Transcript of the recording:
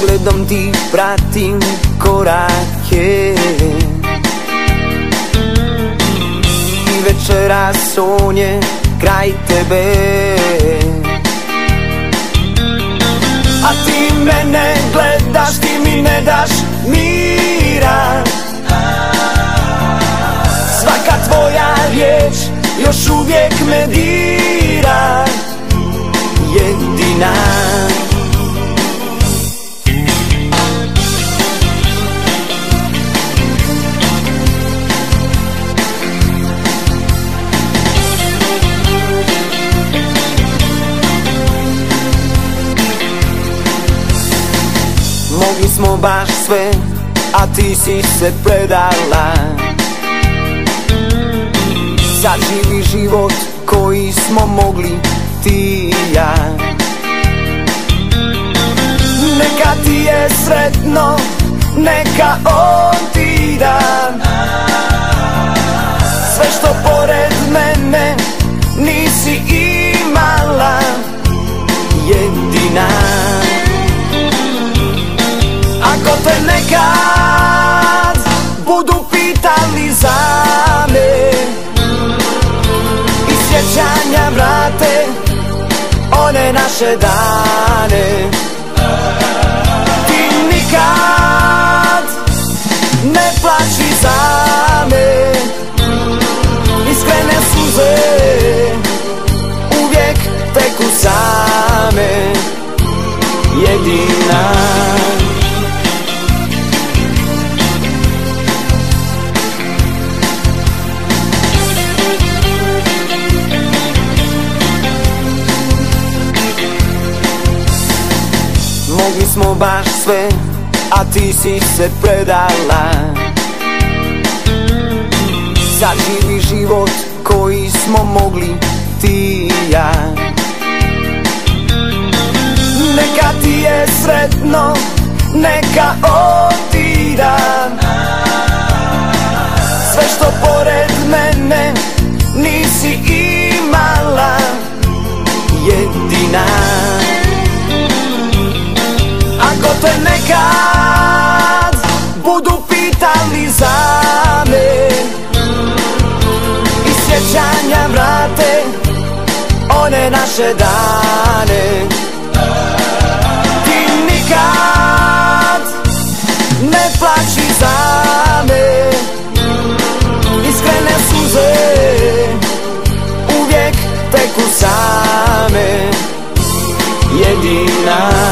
Pogledom ti pratim korake. I večeras on je kraj tebe. A ti mene gledaš, ti mi ne daš mira. Svaka tvoja riječ još uvijek me dira. Jedina Mogli smo baš sve, a ti si se predala. Sad živi život koji smo mogli ti i ja. Neka ti je sretno, neka on ti da sjećanja vrate one naše dane. Ti nikad ne plaći za me Iskrene suze uvijek teku same. Jedina Mogli smo baš sve, a ti si se predala. Sad živi život koji smo mogli ti i ja. Neka ti je sretno, te nekad budu pitali za me. I sjećanja vrate one naše dane. Ti nikad ne plaći za me. Iskrene suze uvijek teku same. Jedina